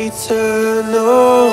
Eternal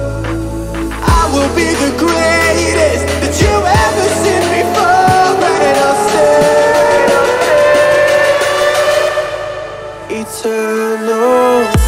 Will be the greatest that you've ever seen before, and I'll stay. Eternal.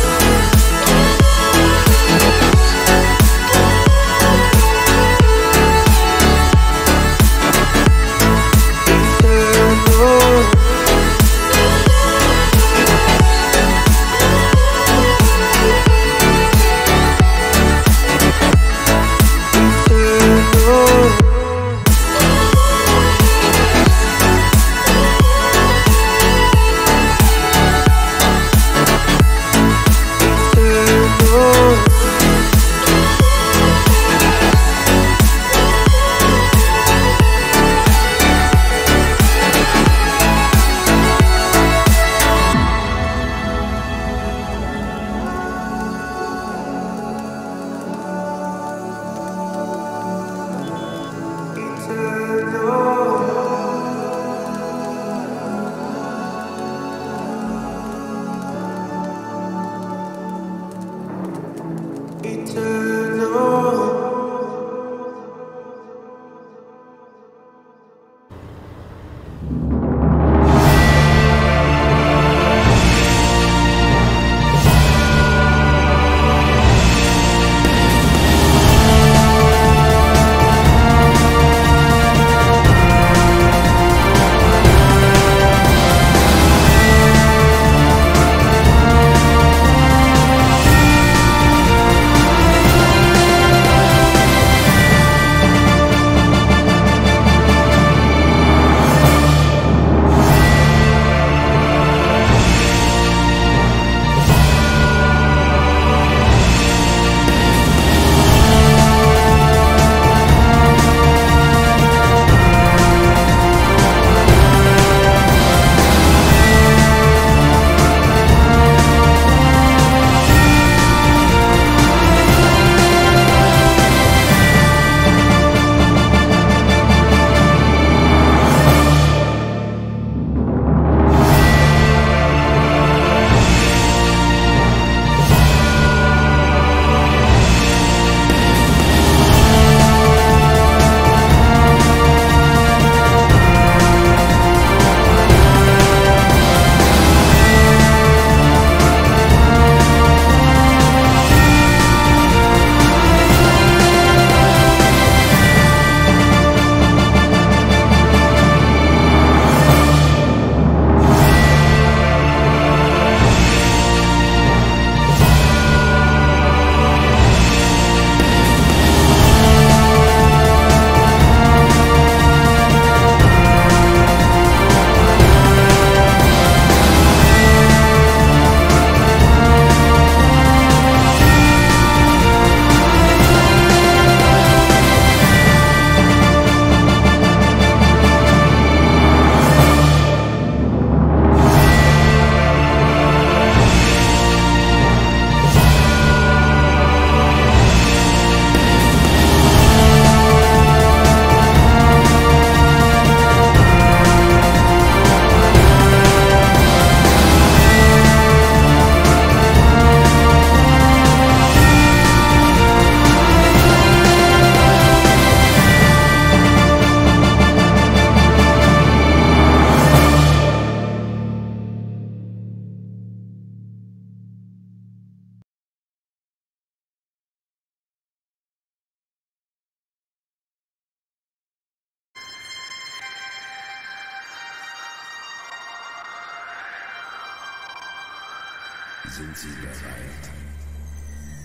Sind Sie bereit.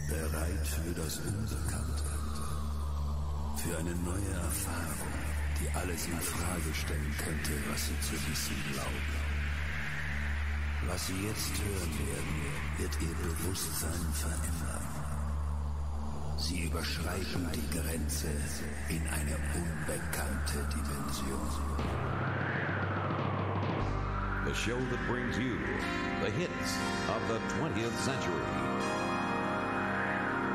Bereit für das Unbekannte. Für eine neue Erfahrung, die alles in Frage stellen könnte, was Sie zu wissen glauben. Was Sie jetzt hören werden, wird Ihr Bewusstsein verändern. Sie überschreiten die Grenze in eine unbekannte Dimension. The show that brings you the hits of the 20th century.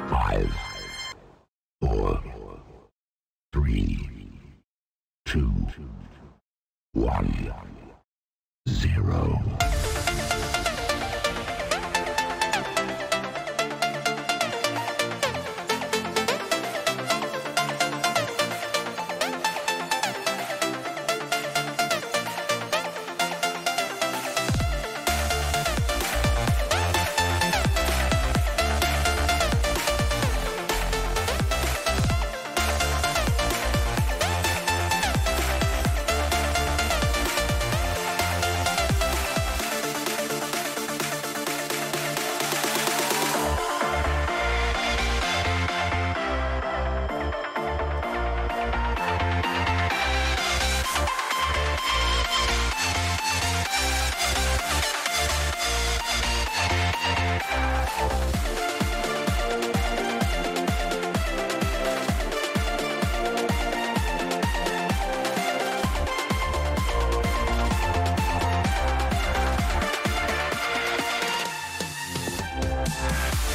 Five, four, three, two, one, zero. All